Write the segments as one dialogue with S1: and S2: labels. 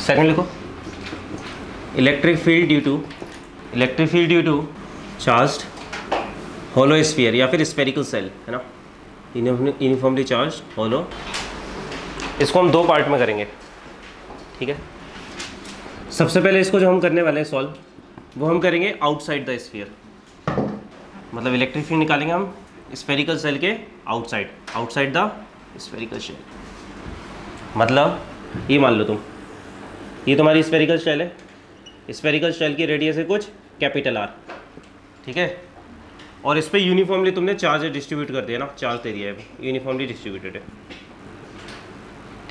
S1: Second लिखो। Electric field due to electric field due to charge hollow sphere या फिर spherical cell है ना? यूनिफॉर्मली चार्ज होलो इसको हम दो पार्ट में करेंगे। ठीक है? सबसे पहले इसको जो हम करने वाले हैं सॉल्व वो हम करेंगे आउटसाइड द स्फीयर मतलब इलेक्ट्रिक फ़ील्ड निकालेंगे हम स्फेरिकल सेल के outside outside the spherical shell मतलब ये मान लो तुम। ये तुम्हारी स्फेरिकल शेल है। स्फेरिकल शेल की रेडियस है कुछ कैपिटल आर ठीक है? और इस पर यूनिफॉर्मली तुमने चार्ज डिस्ट्रीब्यूट कर दिया ना चार्ज दे दिया है। यूनिफॉर्मली डिस्ट्रीब्यूटेड है।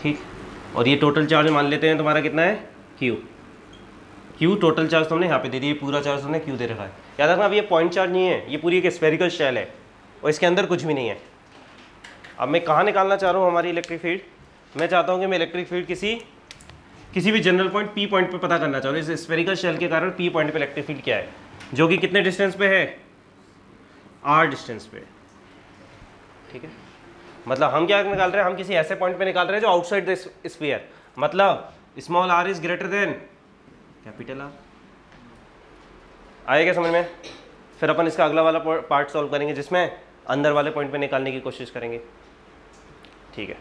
S1: ठीक। और ये टोटल चार्ज मान लेते हैं तुम्हारा कितना है? क्यू क्यू टोटल चार्ज तुमने यहाँ पे दे दिया पूरा चार्ज तुमने क्यू दे रखा है। याद रखना, अब ये पॉइंट चार्ज नहीं है, ये पूरी एक स्पेरिकल शेल है और इसके अंदर कुछ भी नहीं है। अब मैं कहाँ निकालना चाह रहा हूँ हमारी इलेक्ट्रिक फ़ील्ड मैं चाहता हूँ कि मैं इलेक्ट्रिक फ़ील्ड किसी किसी भी जनरल पॉइंट पी पॉइंट पे पता करना चाह। रहा हूँ इस स्पेरिकल शेल के कारण पी पॉइंट पे इलेक्ट्रिक फ़ील्ड क्या है? जो कि कितने डिस्टेंस पे है? आर डिस्टेंस पे। ठीक है? मतलब हम क्या निकाल रहे हैं? हम किसी ऐसे पॉइंट पे निकाल रहे हैं जो आउटसाइड द स्फीयर मतलब small R is greater than capital R आएगा समझ में? फिर अपन इसका अगला वाला पार्ट सॉल्व करेंगे, जिसमें अंदर वाले पॉइंट पे निकालने की कोशिश करेंगे। ठीक है।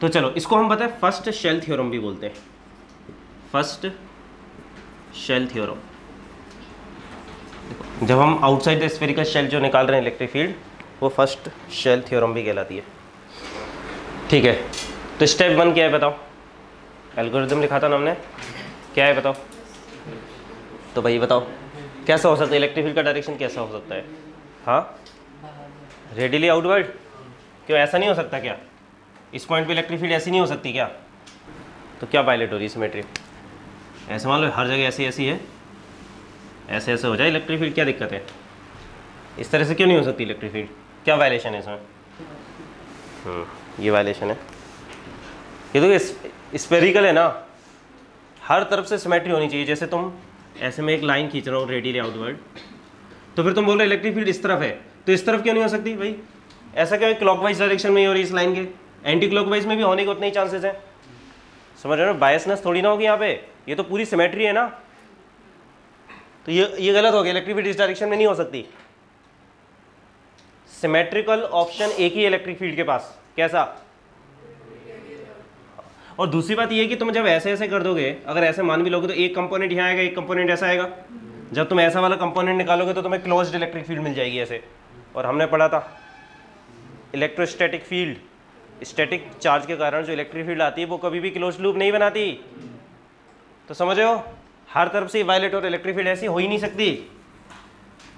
S1: तो चलो, इसको हम बताएँ फ़र्स्ट शेल थ्योरम भी बोलते हैं। फ़र्स्ट शेल थ्योरम जब हम आउटसाइड द स्फेरिकल शेल जो निकाल रहे हैं इलेक्ट्रिक फ़ील्ड वो फ़र्स्ट शेल थ्योरम भी कहलाती है। ठीक है तो स्टेप वन क्या है बताओ? एल्गोरिदम लिखा था ना हमने? क्या है बताओ? तो भाई बताओ, कैसा हो सकता है? इलेक्ट्रिक फ़ील्ड का डायरेक्शन कैसा हो सकता है? हाँ? रेडिली आउटवर्ड क्यों ऐसा नहीं हो सकता क्या? इस पॉइंट पे इलेक्ट्रिक फ़ील्ड ऐसी नहीं हो सकती क्या? तो क्या पायलट हो रही सिमेट्री ऐसे मान लो हर जगह ऐसी ऐसी है। ऐसे ऐसे हो जाए इलेक्ट्रिक फ़ील्ड क्या दिक्कत है? इस तरह से क्यों नहीं हो सकती इलेक्ट्रिक फ़ील्ड क्या वायलेशन है इसमें? ये वायलेशन है। ये तो स्पेरिकल है ना? हर तरफ़ से सिमेट्री होनी चाहिए। जैसे तुम ऐसे में एक लाइन खींच रहा हूँ रेडियली आउटवर्ड तो फिर तुम बोल रहे हो इलेक्ट्रिक फ़ील्ड इस तरफ़ है। तो इस तरफ़ क्यों नहीं हो सकती भाई? ऐसा क्यों क्लॉकवाइज डायरेक्शन में ही हो रही इस लाइन के। एंटी क्लॉकवाइज में भी होने के उतने ही चांसेस हैं। समझ रहे हो? बायसनेस थोड़ी ना होगी यहाँ पे। ये तो पूरी सिमेट्री है ना। तो ये ये गलत हो गया। इलेक्ट्रिक फ़ील्ड इस डायरेक्शन में नहीं हो सकती। सिमेट्रिकल ऑप्शन एक ही इलेक्ट्रिक फ़ील्ड के पास। कैसा? और दूसरी बात यह कि तुम जब ऐसे ऐसे कर दोगे, अगर ऐसे मान भी लोगे तो एक कंपोनेंट यहाँ आएगा, एक कंपोनेंट ऐसा आएगा। जब तुम ऐसा वाला कंपोनेंट निकालोगे तो तुम्हें क्लोज्ड इलेक्ट्रिक फ़ील्ड मिल जाएगी ऐसे। और हमने पढ़ा था इलेक्ट्रोस्टैटिक फ़ील्ड स्टैटिक चार्ज के कारण जो इलेक्ट्रिक फ़ील्ड आती है, वो कभी भी क्लोज लूप नहीं बनाती। तो समझ हर तरफ़ से वायलेट और इलेक्ट्रिक फ़ील्ड ऐसी हो ही नहीं सकती।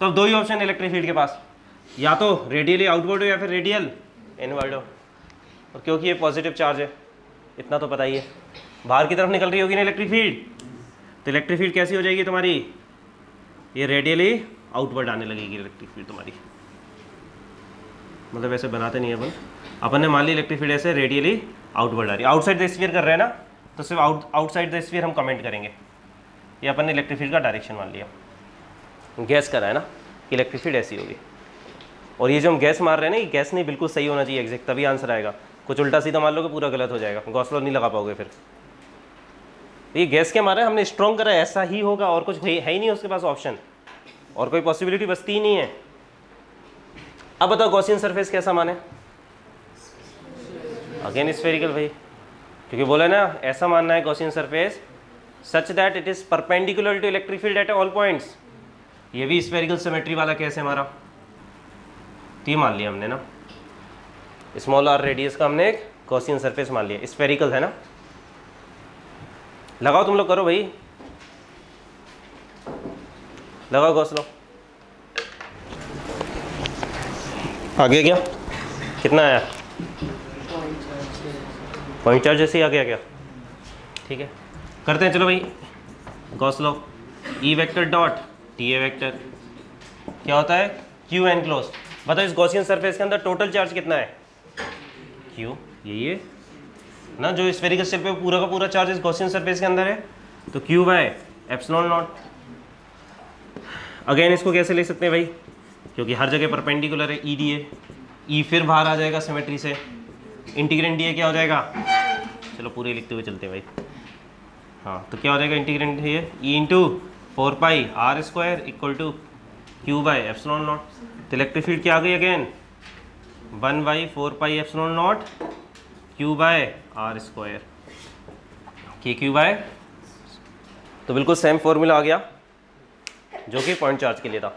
S1: तो अब दो ही ऑप्शन इलेक्ट्रिक फ़ील्ड के पास। या तो रेडियली आउटवर्ड हो या फिर रेडियल इनवर्ड हो। और क्योंकि ये पॉजिटिव चार्ज है, इतना तो पता ही है। बाहर की तरफ़ निकल रही होगी ना इलेक्ट्रिक फ़ील्ड तो इलेक्ट्रिक फ़ील्ड कैसी हो जाएगी तुम्हारी? ये रेडियली आउटवर्ड आने लगेगी इलेक्ट्रिक फ़ील्ड तुम्हारी। मतलब ऐसे बनाते नहीं अपन। अपन ने मान ली इलेक्ट्रिक फ़ील्ड ऐसे रेडियली आउटवर्ड आ रही आउटसाइड द स्फीयर कर रहे हैं ना तो सिर्फ़ आउट आउटसाइड द स्फीयर हम कमेंट करेंगे। ये अपन ने इलेक्ट्रिक फ़ील्ड का डायरेक्शन मान लिया। गैस करा है ना इलेक्ट्रिक फ़ील्ड ऐसी होगी। और ये जो हम गैस मार रहे हैं ना, ये गैस नहीं बिल्कुल सही होना चाहिए एग्जैक्ट तभी आंसर आएगा। कुछ उल्टा सीधा मान लो पूरा गलत हो जाएगा। गौसलो नहीं लगा पाओगे फिर। ये गैस के मारे हमने स्ट्रॉन्ग करा ऐसा ही होगा, और कुछ है, ही नहीं उसके पास ऑप्शन और कोई पॉसिबिलिटी बचती ही नहीं है। अब बताओ, गॉसियन सरफेस कैसा माने अगेन स्फेरिकल भाई। क्योंकि बोला ना, ऐसा मानना है Gaussian surface such that it is perpendicular to electric field at all points ये भी स्फेरिकल सिमेट्री वाला कैसे हमारा। तो ये मान लिया हमने ना। स्मॉल आर रेडियस का हमने एक गॉसियन सरफेस मान लिया। स्पेरिकल है ना? लगाओ तुम लोग करो भाई। लगाओ गौस लो। आगे क्या? कितना आया? पॉइंट चार्ज जैसे ही आ गया। क्या ठीक है। करते हैं, चलो भाई। Gauss low. E vector dot T A vector क्या होता है? क्यू एन क्लोज बताओ, इस गॉसियन सरफेस के अंदर टोटल चार्ज कितना है? क्यू यही है ना, जो स्फेरिकल शेल पे पूरा का पूरा चार्ज इस गॉसियन सरफेस के अंदर है तो Q by epsilon naught again इसको कैसे ले सकते हैं भाई? क्योंकि हर जगह परपेंडिकुलर है ई डी ए ई फिर बाहर आ जाएगा सिमेट्री से। इंटीग्रेंट डी क्या हो जाएगा? चलो, पूरे लिखते हुए चलते हैं भाई। हाँ तो क्या हो जाएगा इंटीग्रेंट ये E into four pi R square equal to Q by epsilon naught तो इलेक्ट्रिक फ़ील्ड क्या आ गई again one by four pi epsilon naught Q by R square K Q by तो बिल्कुल सेम फॉर्मूला आ गया, जो कि पॉइंट चार्ज के लिए था।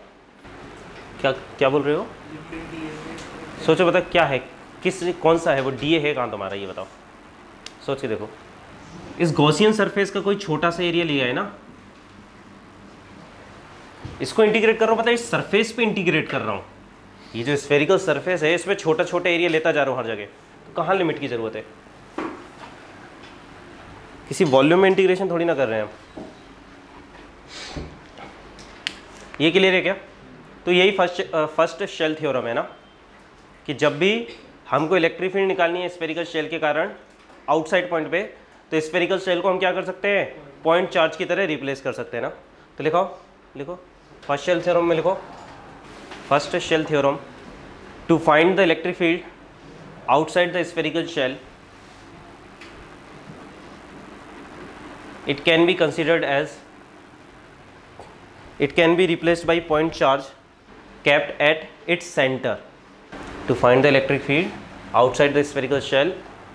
S1: क्या क्या बोल रहे हो? सोचो बता क्या है? किस, कौन सा है वो डी ए है कहाँ तुम्हारा? ये बताओ। सोच के देखो। इस गॉसियन सरफेस का कोई छोटा सा एरिया लिया है ना इसको इंटीग्रेट कर रहा हूँ मतलब इस सरफेस पे इंटीग्रेट कर रहा हूँ। ये जो स्फेरिकल सरफेस है, इसमें छोटा छोटा एरिया लेता जा रहा हूँ हर जगह। तो कहाँ लिमिट की ज़रूरत है? किसी वॉल्यूम में इंटीग्रेशन थोड़ी ना कर रहे हैं हम। ये क्लियर है क्या? तो यही फ़र्स्ट फ़र्स्ट शेल थ्योरम है ना, कि जब भी हमको इलेक्ट्रिक फ़ील्ड निकालनी है स्पेरिकल शेल के कारण आउटसाइड पॉइंट पे तो स्पेरिकल शेल को हम क्या कर सकते हैं? पॉइंट चार्ज की तरह रिप्लेस कर सकते हैं ना। तो लिखो लिखो। फ़र्स्ट शेल थ्योरम में लिखो first shell theorem to find the electric field outside the spherical shell it can be considered as it can be replaced by point charge kept at its centre to find the electric field outside the spherical shell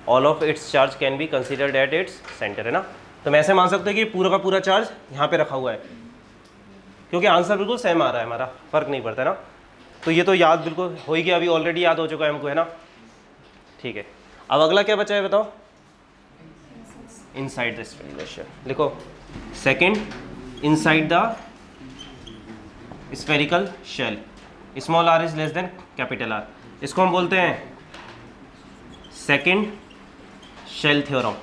S1: all of its charge can be considered at its centre है ना? तो मैं ऐसे मान सकते हैं कि पूरा का पूरा चार्ज यहाँ पे रखा हुआ है। क्योंकि आंसर बिल्कुल सेम आ रहा है हमारा, फ़र्क नहीं पड़ता ना। तो ये तो याद बिल्कुल हो ही गया, अभी ऑलरेडी याद हो चुका है हमको, है ना? ठीक है। अब अगला क्या बचा है बताओ? The spherical shell लिखो second, inside the spherical shell small R is less than capital R इसको हम बोलते हैं second शेल theorem.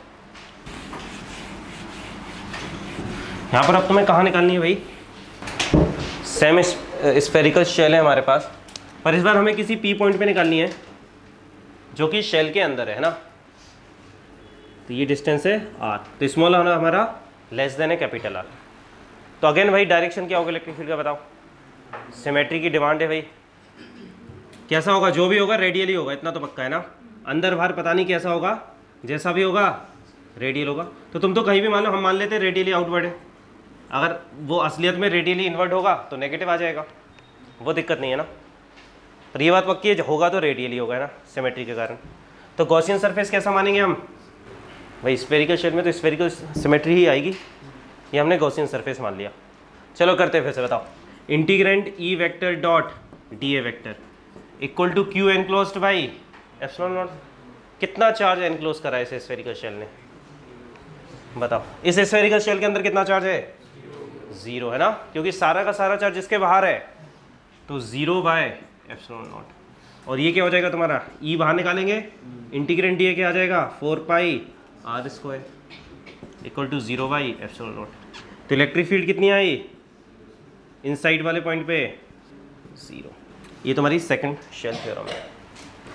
S1: यहाँ पर अब तुम्हें कहाँ निकालनी है भाई? सेम स्पेरिकल शेल है हमारे पास, पर इस बार हमें किसी पी पॉइंट पे निकालनी है, जो कि शेल के अंदर है ना। तो ये डिस्टेंस है आर तो स्मॉल हमारा लेस देन है कैपिटल आर तो अगेन भाई डायरेक्शन क्या होगा इलेक्ट्रिक फ़ील्ड का बताओ? सिमेट्री की डिमांड है भाई। कैसा होगा? जो भी होगा रेडियली होगा, इतना तो पक्का है ना। अंदर बाहर पता नहीं कैसा होगा, जैसा भी होगा रेडियल होगा। तो तुम तो कहीं भी मान लो, हम मान लेते हैं रेडियली आउटवर्ड है। अगर वो असलियत में रेडियली इन्वर्ट होगा तो नेगेटिव आ जाएगा। वो दिक्कत नहीं है ना। पर ये बात पक्की है होगा तो रेडियली होगा ना सिमेट्री के कारण। तो गॉसियन सरफेस कैसा मानेंगे हम? भाई स्पेरिकल शेल में तो स्पेरिकल सिमेट्री ही आएगी। ये हमने गॉसियन सरफेस मान लिया। चलो करते फिर से, बताओ। Integral E vector dot D A vector equal to Q enclose by epsilon naught कितना चार्ज एनक्लोज करा है इस स्फेरिकल शेल ने? बताओ। इस स्फेरिकल शेल के अंदर कितना चार्ज है? ज़ीरो, है ना? क्योंकि सारा का सारा चार्ज इसके बाहर है। तो ज़ीरो बाय एप्सलॉन नॉट और ये क्या हो जाएगा तुम्हारा? ई e बाहर निकालेंगे। इंटीग्रेंट ए क्या आ जाएगा? Four pi R square equal to zero by epsilon naught तो इलेक्ट्रिक फ़ील्ड कितनी आई? इनसाइड वाले पॉइंट पे ज़ीरो ये तुम्हारी सेकंड शेल थ्योरम है।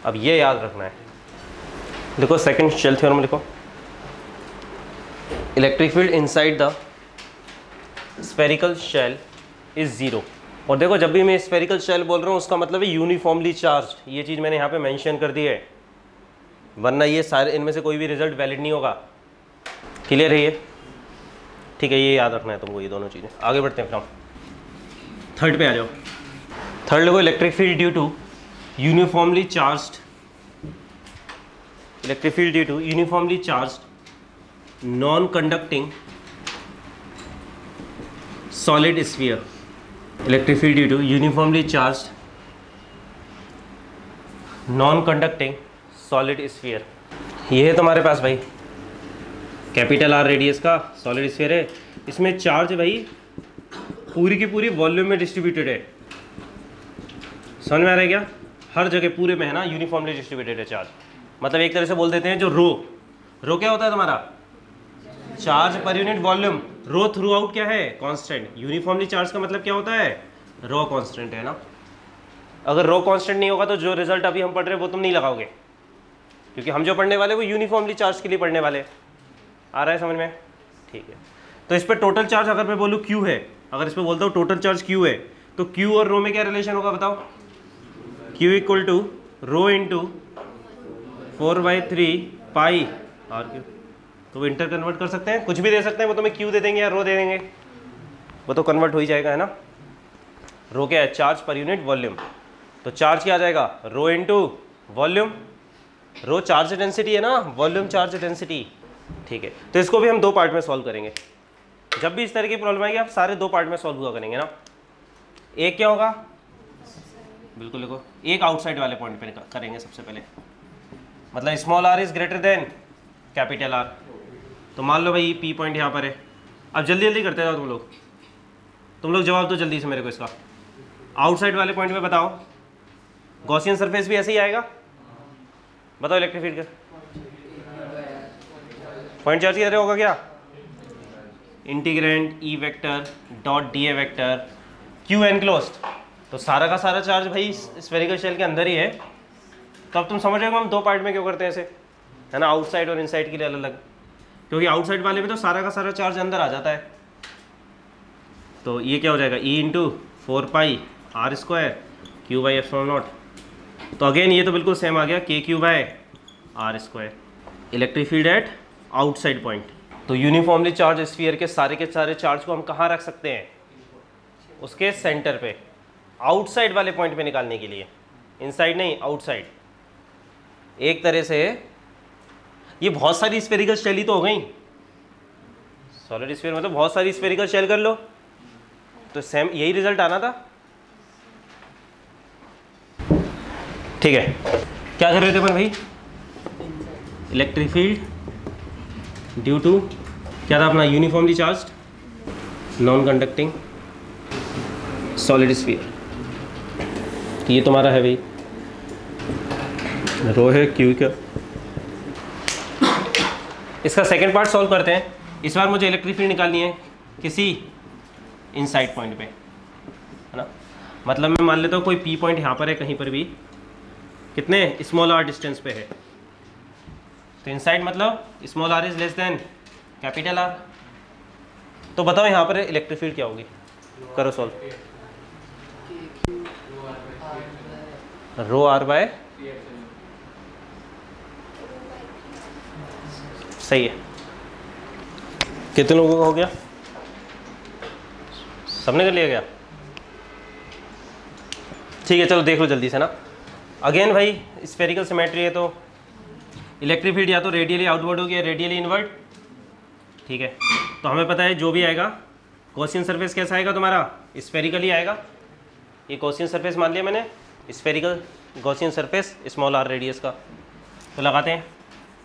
S1: अब ये याद रखना है। देखो सेकंड शेल थ्योरम लिखो। Electric field inside the spherical shell is zero और देखो, जब भी मैं स्पेरिकल शेल बोल रहा हूँ, उसका मतलब है यूनिफॉर्मली चार्ज ये चीज़ मैंने यहाँ पे मेंशन कर दी है। वरना ये सारे, इनमें से कोई भी रिज़ल्ट वैलिड नहीं होगा। क्लियर है ये? ठीक है, ये याद रखना है तुमको, ये दोनों चीज़ें। आगे बढ़ते हैं फिर थर्ड पे आ जाओ। थर्ड देखो electric field due to uniformly charge electric field due to uniformly charge non conducting solid sphere electric field due to uniformly charge non conducting solid sphere ये है तुम्हारे पास भाई। कैपिटल आर रेडियस का solid sphere है। इसमें charge भाई पूरी की पूरी वॉल्यूम में डिस्ट्रीब्यूटेड है। समझ में आ रहा है क्या? हर जगह पूरे में है ना यूनिफॉर्मली डिस्ट्रीब्यूटेड है चार्ज मतलब एक तरह से बोल देते हैं जो रो रो क्या होता है तुम्हारा? Charge per unit volume rho throughout क्या है? कांस्टेंट यूनिफॉर्मली चार्ज का मतलब क्या होता है? रो कांस्टेंट है ना? अगर रो कांस्टेंट नहीं होगा तो जो रिज़ल्ट अभी हम पढ़ रहे हैं वो तुम नहीं लगाओगे। क्योंकि हम जो पढ़ने वाले वो यूनिफॉर्मली चार्ज के लिए पढ़ने वाले आ रहा है समझ में? ठीक है। तो इस पर टोटल चार्ज अगर मैं बोलूँ क्यू है, अगर इस पर बोलता हूँ टोटल चार्ज क्यू है तो क्यू और रो में क्या रिलेशन होगा बताओ? Q equal to rho into four by three pi R Q तो वो इंटर कन्वर्ट कर सकते हैं। कुछ भी दे सकते हैं, वो तो मैं क्यू दे देंगे या रो दे देंगे। वो तो कन्वर्ट हो ही जाएगा, है ना? रो क्या है? चार्ज पर यूनिट वॉल्यूम तो चार्ज क्या आ जाएगा? Rho into volume rho charge density है ना? वॉल्यूम चार्ज डेंसिटी ठीक है। तो इसको भी हम दो पार्ट में सॉल्व करेंगे। जब भी इस तरह की प्रॉब्लम आएगी, आप सारे दो पार्ट में सॉल्व हुआ करेंगे ना। एक क्या होगा? बिल्कुल देखो, एक आउटसाइड वाले पॉइंट पे करेंगे सबसे पहले। मतलब small R is greater than capital R तो मान लो भाई पी पॉइंट यहाँ पर है। अब जल्दी जल्दी करते जाओ तुम लोग। तुम लोग जवाब दो जल्दी से मेरे को इसका। आउटसाइड वाले पॉइंट पे बताओ। गॉसियन सरफेस भी ऐसे ही आएगा? बताओ इलेक्ट्रिक फ़ील्ड का। पॉइंट चार्ज किधर होगा क्या? Integral E vector dot D A vector Q enclosed तो सारा का सारा चार्ज भाई स्फेरिकल शेल के अंदर ही है। तो अब तुम समझ रहे हो हम दो पार्ट में क्यों करते हैं ऐसे? है ना? आउटसाइड और इनसाइड के लिए अलग अलग क्योंकि आउटसाइड वाले में तो सारा का सारा चार्ज अंदर आ जाता है। तो ये क्या हो जाएगा? E into four pi R square Q by F naught तो अगेन ये तो बिल्कुल सेम आ गया K Q by R square electric field at outside point तो यूनिफॉर्मली चार्ज स्फीयर के सारे के सारे चार्ज को हम कहाँ रख सकते हैं? उसके सेंटर पे। आउटसाइड वाले पॉइंट पे निकालने के लिए। इनसाइड नहीं आउटसाइड एक तरह से ये बहुत सारी स्पेरिकल शेल ही तो हो गई। सॉलिड स्फीयर मतलब बहुत सारी स्पेरिकल शेल कर लो। तो सेम यही रिज़ल्ट आना था। ठीक है। क्या कर रहे थे अपन भाई? इलेक्ट्रिक फ़ील्ड ड्यू टू क्या था अपना? Uniformly charge non conducting solid sphere ये तुम्हारा है भाई। रो है क्यू क्या? इसका सेकेंड पार्ट सॉल्व करते हैं। इस बार मुझे इलेक्ट्रिक फ़ील्ड निकालनी है किसी इनसाइड पॉइंट पे है ना? मतलब मैं मान लेता हूँ कोई पी पॉइंट यहाँ पर है कहीं पर भी। कितने? स्मॉल आर डिस्टेंस पे है। तो इनसाइड मतलब small R is less than capital R तो बताओ यहाँ पर इलेक्ट्रिक फ़ील्ड क्या होगी? करो सॉल्व रो आर बाय सही है। कितने लोगों का हो गया? सबने कर लिया गया ठीक है, चलो देख लो जल्दी से ना। अगेन भाई स्फेरिकल सिमेट्री है तो इलेक्ट्रिक फ़ील्ड या तो रेडियली आउटवर्ड होगी या रेडियली इनवर्ड ठीक है तो हमें पता है जो भी आएगा क्वेश्चन सरफेस कैसा आएगा तुम्हारा? स्फेरिकली आएगा। ये क्वेश्चन सरफेस मान लिया मैंने spherical Gaussian surface small R radius का। तो लगाते हैं।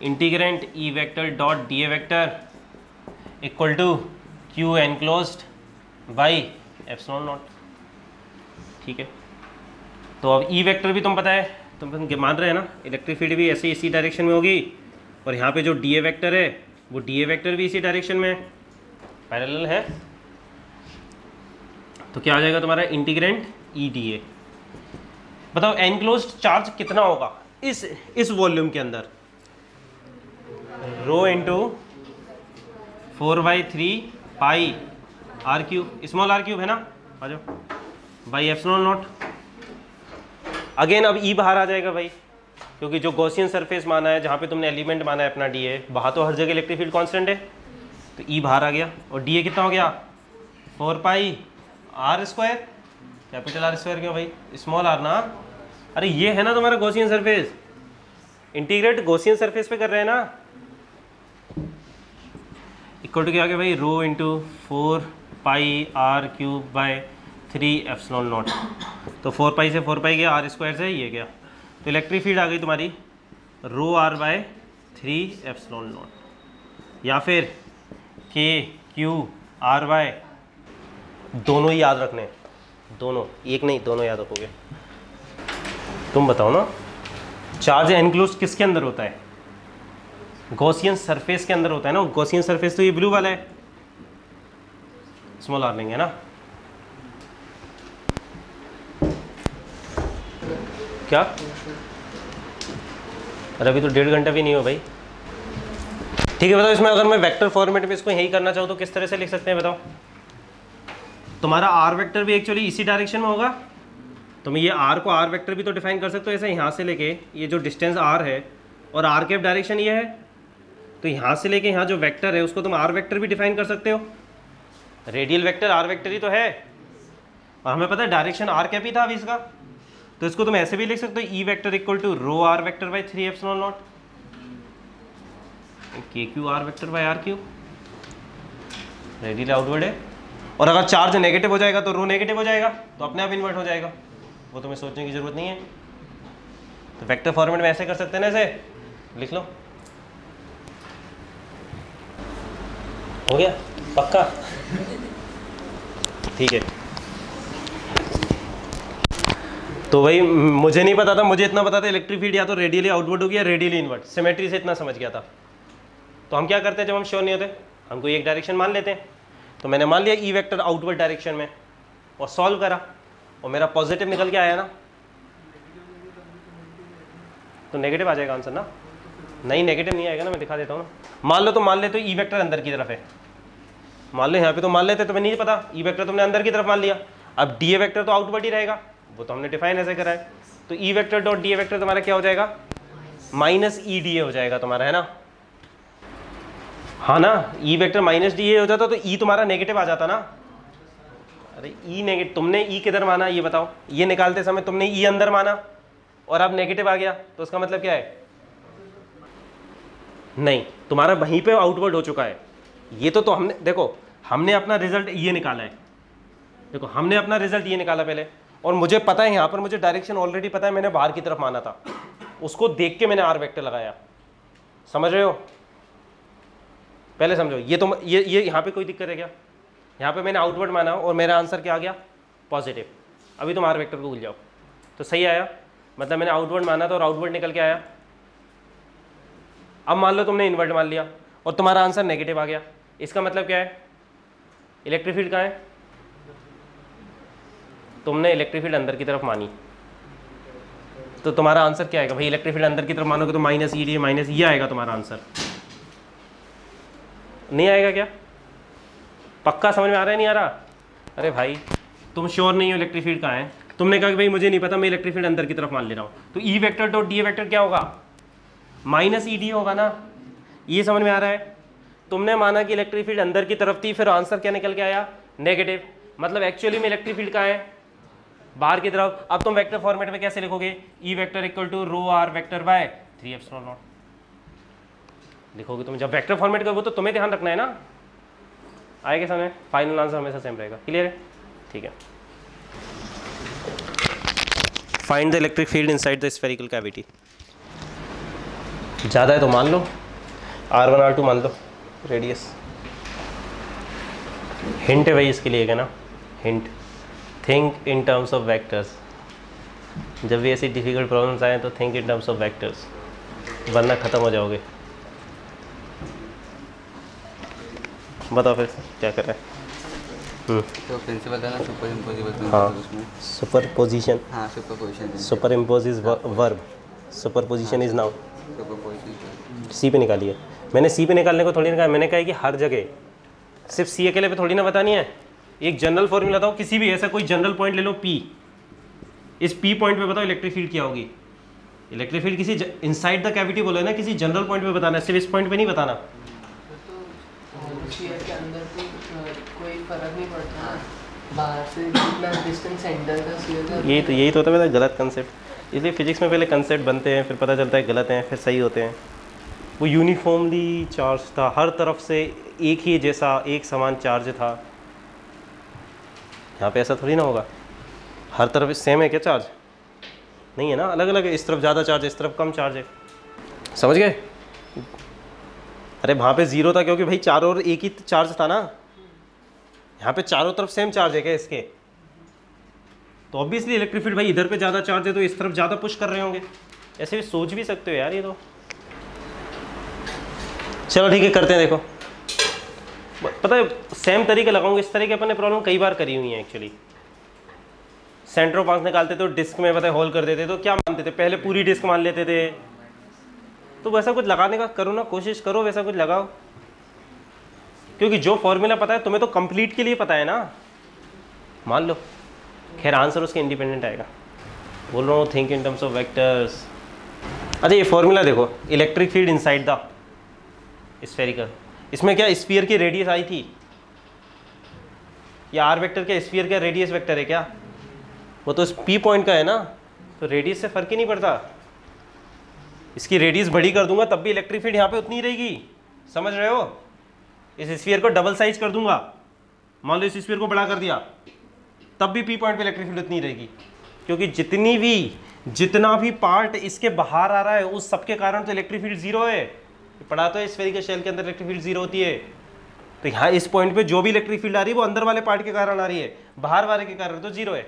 S1: Integral E vector dot D A vector equal to Q enclose by epsilon naught ठीक है? तो अब ई वेक्टर भी तुम पता है, तुम मान रहे हैं ना? इलेक्ट्रिक फ़ील्ड भी ऐसे इसी डायरेक्शन में होगी और यहाँ पे जो डी ए वैक्टर है, वो डी ए वैक्टर भी इसी डायरेक्शन में है। पैरेलल है। तो क्या आ जाएगा तुम्हारा? इंटीग्रेंट ई डी ए बताओ एनक्लोज चार्ज कितना होगा? इस इस वॉल्यूम के अंदर। Rho into four by three pi R cube small R cube है ना? आ जाओ बाई एफ़ नॉट अगेन अब ई e बाहर आ जाएगा भाई, क्योंकि जो गॉसियन सरफेस माना है, जहाँ पे तुमने एलिमेंट माना है अपना डी ए बाहर तो हर जगह इलेक्ट्रिक फ़ील्ड कॉन्स्टेंट है। तो ई e बाहर आ गया, और डी ए कितना हो गया? Four pi R square capital R square क्यों भाई? स्मॉल आर ना। अरे ये है ना तुम्हारा Gaussian surface integrate Gaussian surface पे कर रहे हैं ना। इक्वल टू क्या हो गया भाई? Rho into four pi R cube by three epsilon naught तो फोर पाई से फोर पाई गया आर स्क्वायर से ये गया। तो इलेक्ट्रिक फ़ील्ड आ गई तुम्हारी। Rho R by three epsilon naught या फिर के क्यू आर बाय दोनों ही याद रखने। दोनों, एक नहीं, दोनों याद रखोगे। तुम बताओ ना चार्ज एनक्लोज किसके अंदर होता है? गॉसियन सरफेस के अंदर होता है ना, गॉसियन सरफेस तो ये ब्लू वाला है। स्मॉल आर लेंगे ना। क्या? अरे अभी तो डेढ़ घंटा भी नहीं हो भाई। ठीक है, बताओ इसमें अगर मैं वेक्टर फॉर्मेट में इसको यही करना चाहूँ तो किस तरह से लिख सकते हैं, बताओ। तुम्हारा आर वेक्टर भी एक्चुअली इसी डायरेक्शन में होगा। तुम ये आर को आर वेक्टर भी तो डिफाइन कर सकते हो ऐसे यहाँ से लेके, ये जो डिस्टेंस आर है, और आर के डायरेक्शन ये है तो यहाँ से लेके यहाँ जो वेक्टर है, उसको तुम आर वेक्टर भी डिफाइन कर सकते हो। रेडियल वेक्टर आर वेक्टर ही तो है। और हमें पता है डायरेक्शन आर कैप ही था अभी इसका। तो इसको तुम ऐसे भी लिख सकते हो E vector equal to rho R vector by three F naught K Q R vector by R Q radial outward है। और अगर चार्ज नेगेटिव हो जाएगा तो रो नेगेटिव हो जाएगा। तो अपने आप इन्वर्ट हो जाएगा। वो तुम्हें सोचने की ज़रूरत नहीं है। तो वेक्टर फॉर्मेट में ऐसे कर सकते हैं ना ऐसे लिख लो। हो गया? पक्का? ठीक है। तो भाई, मुझे नहीं पता था, मुझे इतना पता था इलेक्ट्रिक फ़ील्ड या तो रेडियली आउटवर्ड होगी या रेडियली इनवर्ट सिमेट्री से इतना समझ गया था। तो हम क्या करते हैं जब हम श्योर नहीं होते? हम कोई एक डायरेक्शन मान लेते हैं। तो मैंने मान लिया ई वेक्टर आउटवर्ड डायरेक्शन में और सॉल्व करा और मेरा पॉजिटिव निकल के आया ना। तो नेगेटिव आ जाएगा आंसर ना? नहीं नेगेटिव नहीं आएगा ना, मैं दिखा देता हूँ ना। मान लो तो मान ले तो ई वेक्टर अंदर की तरफ़ है। मान लो यहाँ पे तो मान लेते तो मैं नहीं पता ई वेक्टर तुमने अंदर की तरफ़ मान लिया। अब डी ए वेक्टर तो आउटवर्ड ही रहेगा, वो तो हमने डिफाइन ऐसे करा है। तो E vector dot D A vector तुम्हारा क्या हो जाएगा? माइनस ई डी ए हो जाएगा तुम्हारा, है ना? हाँ ना E vector minus D A हो जाता तो ई तुम्हारा नेगेटिव आ जाता ना। अरे ई नेगेटिव तुमने ई किधर माना, ये बताओ। ये निकालते समय तुमने ई अंदर माना, और अब नेगेटिव आ गया तो उसका मतलब क्या है? नहीं, तुम्हारा वहीं पे आउटवर्ड हो चुका है। ये तो तो हमने, देखो, हमने अपना रिज़ल्ट ये निकाला है। देखो, हमने अपना रिज़ल्ट ये निकाला पहले। और मुझे पता है यहाँ पर, मुझे डायरेक्शन ऑलरेडी पता है, मैंने बाहर की तरफ़ माना था। उसको देख के मैंने आर वेक्टर लगाया। समझ रहे हो? पहले समझो, ये तो ये ये यहाँ पे कोई दिक्कत है क्या? यहाँ पे मैंने आउटवर्ड माना और मेरा आंसर क्या आ गया? पॉजिटिव अभी तुम आर वेक्टर को भूल जाओ। तो सही आया? मतलब मैंने आउटवर्ड माना था और आउटवर्ड निकल के आया। अब मान लो तुमने इन्वर्ट मान लिया और तुम्हारा आंसर नेगेटिव आ गया। इसका मतलब क्या है? इलेक्ट्रिक फ़ील्ड कहाँ है? तुमने इलेक्ट्रिक फ़ील्ड अंदर की तरफ़ मानी। तो तुम्हारा आंसर क्या आएगा? भाई इलेक्ट्रिक फ़ील्ड अंदर की तरफ़ मानोगे तो माइनस ई डी माइनस ये आएगा तुम्हारा आंसर नहीं आएगा क्या? पक्का समझ में आ रहा है? नहीं आ रहा? अरे भाई, तुम श्योर नहीं हो इलेक्ट्रिक फ़ील्ड कहाँ है? तुमने कहा कि भाई, मुझे नहीं पता, मैं इलेक्ट्रिक फ़ील्ड अंदर की तरफ़ मान ले रहा हूँ। तो E vector dot D vector क्या होगा? माइनस ई होगा ना? ये समझ में आ रहा है? तुमने माना कि इलेक्ट्रिक फ़ील्ड अंदर की तरफ़ थी, फिर आंसर क्या निकल के आया? नेगेटिव मतलब एक्चुअली में इलेक्ट्रिक फ़ील्ड कहाँ है? बाहर की तरफ़। अब तुम वेक्टर फॉर्मेट में कैसे लिखोगे? E vector equal to rho R vector by three F naught लिखोगे तुम। जब वेक्टर फॉर्मेट करोगे तो तुम्हें ध्यान रखना है ना? आएगा समय फाइनल आंसर हमेशा सेम रहेगा। क्लियर है? ठीक है। Find the electric field inside the spherical cavity ज़्यादा है तो मान लो। आर वन आर टू मान लो। रेडियस हिंट है भाई इसके लिए क्या ना? Hint think in terms of vectors जब भी ऐसी डिफ़िकल्ट प्रॉब्लम्स आए तो think in terms of vectors वरना ख़त्म हो जाओगे। बताओ फिर क्या कर रहे हैं? हम्म।
S2: तो प्रिंसिपल था ना सुपर इम्पोजिबल
S1: हाँ। सुपर पोजिशन
S2: हाँ superposition
S1: superimpose is verb superposition is noun C पे निकालिए मैंने सी पे निकालने को थोड़ी ना कहा मैंने कहा है कि हर जगह। सिर्फ़ सी अकेले पे थोड़ी ना बतानी है। एक जनरल फॉर्मूला बताओ किसी भी ऐसा कोई जनरल पॉइंट ले लो पी इस पी पॉइंट पे बताओ इलेक्ट्रिक फ़ील्ड क्या होगी। इलेक्ट्रिक फ़ील्ड किसी इनसाइड द कैविटी बोले ना किसी जनरल पॉइंट पे बताना है सिर्फ़ इस पॉइंट पे नहीं बताना।
S3: तो अंदर तो कोई फ़र्क नहीं पड़ता। ना बाहर से जितना डिस्टेंस सेंटर का स्फीयर का
S1: यही तो यही तो होता है गलत कंसेप्ट इसलिए फिजिक्स में पहले कंसेप्ट बनते हैं, फिर पता चलता है गलत हैं, फिर सही होते हैं। वो यूनिफॉर्मली चार्ज था। हर तरफ़ से एक ही जैसा, एक समान चार्ज था। यहाँ पे ऐसा थोड़ी ना होगा। हर तरफ़ सेम है क्या चार्ज नहीं है ना? अलग अलग इस तरफ़ ज़्यादा चार्ज है, इस तरफ़ कम चार्ज है। समझ गए? अरे वहाँ पे ज़ीरो था क्योंकि भाई चारों ओर एक ही चार्ज था ना? यहाँ पे चारों तरफ़ सेम चार्ज है क्या इसके? तो ऑब्वियसली इलेक्ट्रिक फ़ील्ड भाई इधर पे ज़्यादा चार्ज है तो इस तरफ़ ज़्यादा पुश कर रहे होंगे। ऐसे भी सोच भी सकते हो यार ये तो। चलो ठीक है, करते हैं देखो। पता है सेम तरीके लगाऊँगे, इस तरीके अपन ने प्रॉब्लम कई बार करी हुई है एक्चुअली सेंटर ऑफ़ निकालते तो डिस्क में पता है होल कर देते तो क्या मानते थे? पहले पूरी डिस्क मान लेते थे। तो वैसा कुछ लगाने का करो ना, कोशिश करो, वैसा कुछ लगाओ। क्योंकि जो फॉर्मूला पता है, तुम्हें तो कंप्लीट के लिए पता है ना। मान लो। खैर आंसर उसके इंडिपेंडेंट आएगा। बोल रहा हूँ think in terms of vectors अच्छा ये फॉर्मूला देखो electric field inside the spherical इसमें क्या स्फीयर की रेडियस आई थी? या आर वेक्टर क्या स्फीयर का रेडियस वेक्टर है क्या? वो तो पी पॉइंट का है ना तो रेडियस से फ़र्क ही नहीं पड़ता। इसकी रेडियस बड़ी कर दूँगा, तब भी इलेक्ट्रिक फ़ील्ड यहाँ पे उतनी रहेगी। समझ रहे हो? इस स्फीयर को डबल साइज़ कर दूँगा। मान लो इस स्फीयर को बड़ा कर दिया। तब भी पी पॉइंट पे इलेक्ट्रिक फ़ील्ड उतनी रहेगी। क्योंकि जितनी भी, जितना भी पार्ट इसके बाहर आ रहा है, उस सबके कारण तो इलेक्ट्रिक फ़ील्ड ज़ीरो है। पढ़ा तो स्फेरिकल शेल के अंदर इलेक्ट्रिक फ़ील्ड ज़ीरो होती है। तो यहाँ इस पॉइंट पे जो भी इलेक्ट्रिक फ़ील्ड आ रही है, वो अंदर वाले पार्ट के कारण आ रही है। बाहर वाले के कारण तो ज़ीरो है।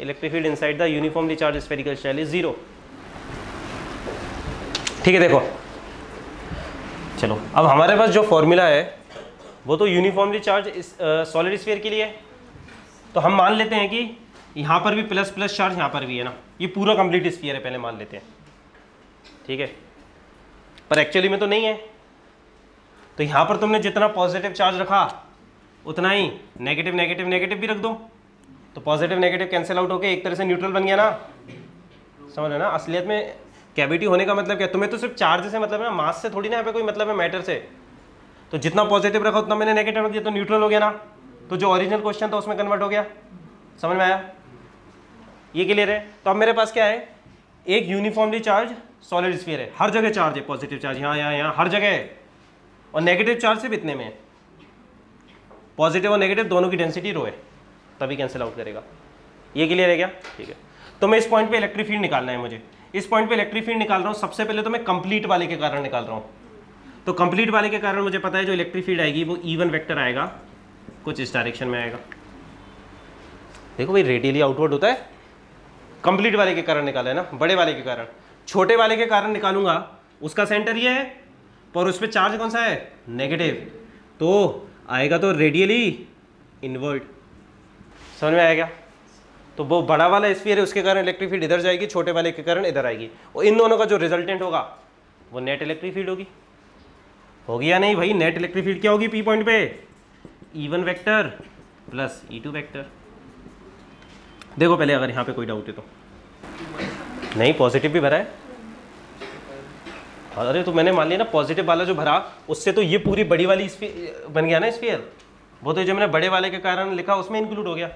S1: Electric field inside the uniformly charge spherical shell is zero ठीक है, देखो। चलो, अब हमारे पास जो फॉर्मूला है, वो तो यूनिफॉर्मली चार्ज सॉलिड स्फीयर के लिए तो हम मान लेते हैं कि यहाँ पर भी प्लस प्लस चार्ज यहाँ पर भी है ना। ये पूरा कंप्लीट स्फीयर है, पहले मान लेते हैं। ठीक है? पर एक्चुअली में तो नहीं है। तो यहाँ पर तुमने जितना पॉजिटिव चार्ज रखा, उतना ही नेगेटिव नेगेटिव नेगेटिव भी रख दो। तो पॉजिटिव नेगेटिव कैंसिल आउट होके एक तरह से न्यूट्रल बन गया ना। समझ रहे ना? असलियत में कैविटी होने का मतलब क्या? तुम्हें तो सिर्फ़ चार्ज से मतलब है ना मास से थोड़ी ना यहाँ पे कोई मतलब है मैटर से। तो जितना पॉजिटिव रखा, उतना मैंने नेगेटिव रख दिया तो न्यूट्रल हो गया ना। तो जो ओरिजिनल क्वेश्चन था उसमें कन्वर्ट हो गया। समझ में आया? ये क्लियर है? तो अब मेरे पास क्या है? एक यूनिफॉर्मली चार्ज सॉलिड स्फीयर है। हर जगह चार्ज है पॉजिटिव चार्ज यहाँ यहाँ यहाँ, हर जगह है। और नेगेटिव चार्ज सिर्फ़ इतने में है। पॉजिटिव और नेगेटिव दोनों की डेंसिटी रो है। तभी कैंसिल आउट करेगा। ये क्लियर है क्या? ठीक है। तो मैं इस पॉइंट पे इलेक्ट्रिक फ़ील्ड निकालना है मुझे। इस पॉइंट पे इलेक्ट्रिक फ़ील्ड निकाल रहा हूँ। सबसे पहले तो मैं कंप्लीट वाले के कारण निकाल रहा हूँ। तो कंप्लीट वाले के कारण मुझे पता है जो इलेक्ट्रिक फ़ील्ड आएगी, वो ईवन वेक्टर आएगा। कुछ इस डायरेक्शन में आएगा। देखो भाई रेडियली आउटवर्ड होता है। कंप्लीट वाले के कारण निकाला है ना, बड़े वाले के कारण। छोटे वाले के कारण निकालूँगा, उसका सेंटर ये है, पर उस पर चार्ज कौन सा है? नेगेटिव तो आएगा तो रेडियली इनवर्ट समझ में आएगा तो वो बड़ा वाला स्पीयर है, उसके कारण इलेक्ट्रिक फ़ील्ड इधर जाएगी, छोटे वाले के कारण इधर आएगी। और इन दोनों का जो रिजल्टेंट होगा, वो नेट इलेक्ट्रिक फ़ील्ड होगी। होगी या नहीं भाई? नेट इलेक्ट्रिक फ़ील्ड क्या होगी पी पॉइंट पे? E one vector plus E two vector देखो पहले अगर यहाँ पे कोई डाउट है तो। नहीं पॉजिटिव भी भरा है। अरे तो मैंने मान लिया ना पॉजिटिव वाला जो भरा, उससे तो ये पूरी बड़ी वाली बन गया ना स्फीयर वो तो जो मैंने बड़े वाले के कारण लिखा, उसमें इंक्लूड हो गया।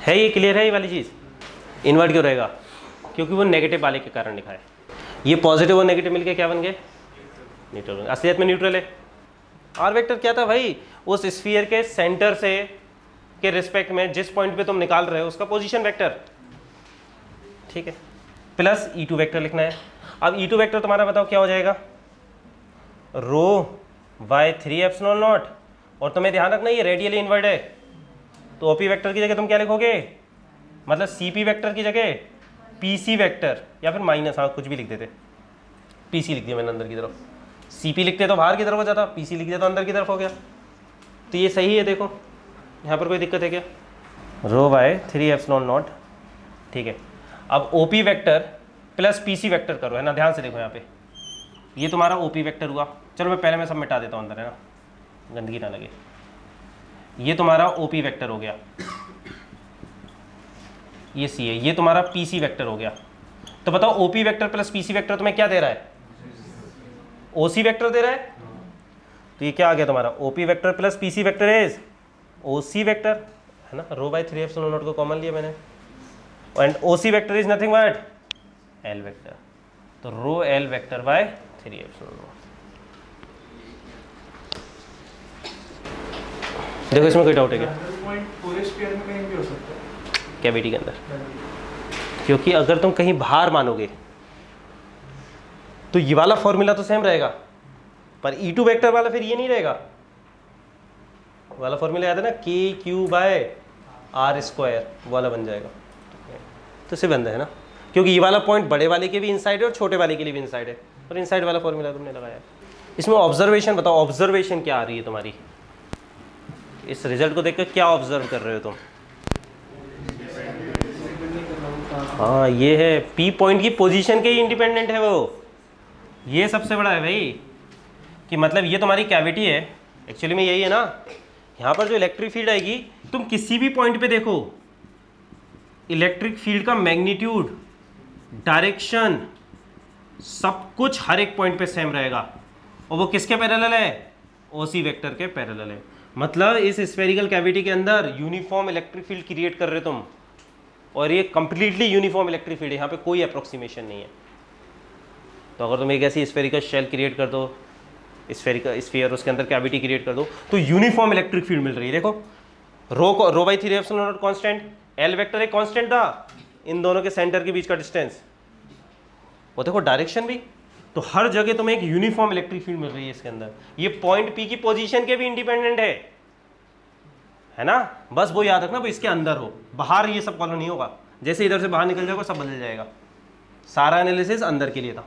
S1: है ये क्लियर है ये वाली चीज़? इन्वर्ट क्यों रहेगा? क्योंकि वो नेगेटिव वाले के कारण लिखा है। ये पॉजिटिव और नेगेटिव मिलके क्या बन गए? न्यूट्रल असलियत में न्यूट्रल है। आर वेक्टर क्या था भाई? उस स्फीयर के सेंटर से, के रिस्पेक्ट में जिस पॉइंट पे तुम निकाल रहे हो, उसका पोजीशन वेक्टर ठीक है? प्लस ई टू वैक्टर लिखना है। अब ई टू वैक्टर तुम्हारा बताओ क्या हो जाएगा? Rho by three F naught और तुम्हें ध्यान रखना, ये रेडियली इन्वर्ट है। तो ओपी वेक्टर की जगह तुम क्या लिखोगे? मतलब सी पी वैक्टर की जगह पी सी वैक्टर या फिर माइनस हाँ कुछ भी लिख देते। पी सी लिख दिया मैंने अंदर की तरफ़। सी पी लिखते तो बाहर की तरफ़ हो जाता पी सी लिख दिया तो अंदर की तरफ़ हो गया। तो ये सही है, देखो। यहाँ पर कोई दिक्कत है क्या? Rho by three F naught naught ठीक है। अब O P vector plus P C vector करो, है ना? ध्यान से देखो यहाँ पे। ये तुम्हारा ओ पी वैक्टर हुआ। चलो मैं पहले मैं सब मिटा देता हूँ अंदर, है ना? गंदगी ना लगे। ये तुम्हारा ओ पी वैक्टर हो गया। ये सी है। ये तुम्हारा पी सी वैक्टर हो गया। तो बताओ O P vector plus P C vector तुम्हें क्या दे रहा है? ओ सी वैक्टर दे रहा है। तो ये क्या आ गया तुम्हारा? O P vector plus P C vector is O C vector है ना? Rho by three F naught को कॉमन लिया मैंने। And O C vector is nothing but L vector तो rho L vector by three F naught देखो इसमें कोई doubt है क्या? कैविटी के अंदर? क्योंकि अगर तुम कहीं बाहर मानोगे तो ये वाला फॉर्मूला तो सेम रहेगा। पर ई टू वैक्टर वाला फिर ये नहीं रहेगा। वाला फॉर्मूला याद है ना? के क्यू बाय आर स्क्वायर वाला बन जाएगा। तो सिर्फ़ बंदा है ना? क्योंकि ये वाला पॉइंट बड़े वाले के भी इनसाइड है और छोटे वाले के लिए भी इनसाइड है। और इनसाइड वाला फॉर्मूला तुमने लगाया इसमें ऑब्जर्वेशन बताओ ऑब्जर्वेशन क्या आ रही है तुम्हारी? इस रिज़ल्ट को देखकर क्या ऑब्ज़र्व कर रहे हो तुम? हाँ ये है पी पॉइंट की पोजीशन के ही इंडिपेंडेंट है वो। ये सबसे बड़ा है भाई, कि मतलब ये तुम्हारी कैविटी है। एक्चुअली में यही है ना, यहाँ पर जो इलेक्ट्रिक फ़ील्ड आएगी, तुम किसी भी पॉइंट पे देखो। इलेक्ट्रिक फ़ील्ड का मैग्नीट्यूड डायरेक्शन सब कुछ हर एक पॉइंट पे सेम रहेगा। और वो किसके पैरेलल है? ओसी वेक्टर के पैरेलल है। मतलब इस स्पेरिकल कैविटी के अंदर यूनिफॉर्म इलेक्ट्रिक फ़ील्ड क्रिएट कर रहे तुम। और ये कंप्लीटली यूनिफॉर्म इलेक्ट्रिक फ़ील्ड है, यहाँ पे कोई अप्रोक्सीमेशन नहीं है। तो अगर तुम एक ऐसी स्फेरिकल शेल क्रिएट कर दो स्फेरिकल स्फीयर उसके अंदर कैविटी क्रिएट कर दो तो यूनिफॉर्म इलेक्ट्रिक फ़ील्ड मिल रही है। देखो रो को rho by three epsilon naught constant L vector एक कांस्टेंट था, इन दोनों के सेंटर के बीच का डिस्टेंस वो देखो डायरेक्शन भी तो हर जगह तुम्हें एक यूनिफॉर्म इलेक्ट्रिक फ़ील्ड मिल रही है इसके अंदर। ये पॉइंट पी की पोजीशन के भी इंडिपेंडेंट है। है ना? बस वो याद रखना, वो इसके अंदर हो। बाहर ये सब फॉलो नहीं होगा। जैसे इधर से बाहर निकल जाएगा सब बदल जाएगा। सारा एनालिसिस अंदर के लिए था।